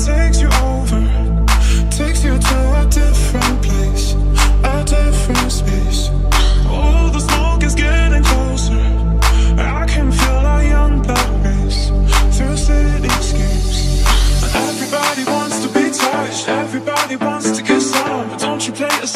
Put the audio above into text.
takes you over, takes you to a different place, a different space. Oh, the smoke is getting closer. I can feel our young blood race through cityscapes. Everybody wants to be touched, everybody wants to get some, but don't you play a